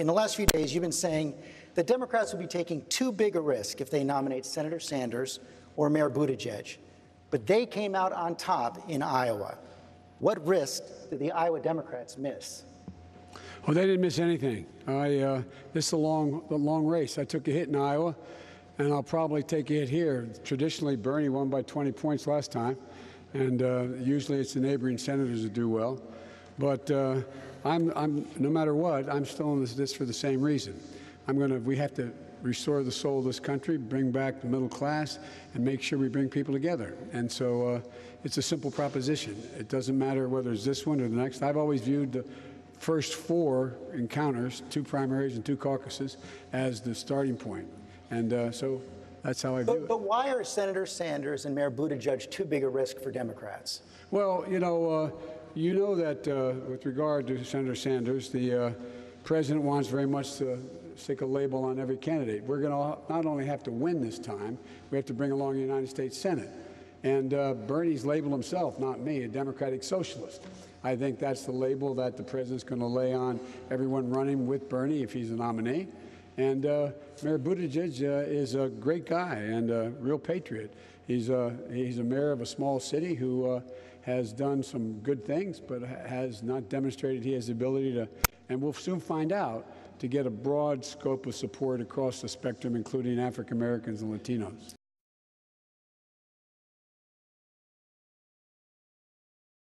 in the last few days, you've been saying that Democrats would be taking too big a risk if they nominate Senator Sanders or Mayor Buttigieg. But they came out on top in Iowa. What risk did the Iowa Democrats miss? Well, they didn't miss anything. I, uh, this is a long, a long race. I took a hit in Iowa, and I'll probably take a hit here. Traditionally, Bernie won by 20 points last time, and uh, usually it's the neighboring senators that do well. But uh, I'm, I'm, no matter what, I'm still in this, this for the same reason. I'm going to. We have to restore the soul of this country, bring back the middle class, and make sure we bring people together. And so uh, it's a simple proposition. It doesn't matter whether it's this one or the next. I've always viewed the first four encounters, two primaries and two caucuses, as the starting point. And uh, so that's how I view But, it. but why are Senator Sanders and Mayor Buttigieg too big a risk for Democrats? Well, you know, uh, you know that uh, with regard to Senator Sanders, the uh, president wants very much to stick a label on every candidate. We're going to not only have to win this time, we have to bring along the United States Senate. And uh, Bernie's labeled himself, not me, a Democratic socialist. I think that's the label that the president's going to lay on everyone running with Bernie if he's a nominee. And uh, Mayor Buttigieg uh, is a great guy and a real patriot. He's a, he's a mayor of a small city who uh, has done some good things, but has not demonstrated he has the ability to, and we'll soon find out, to get a broad scope of support across the spectrum, including African Americans and Latinos.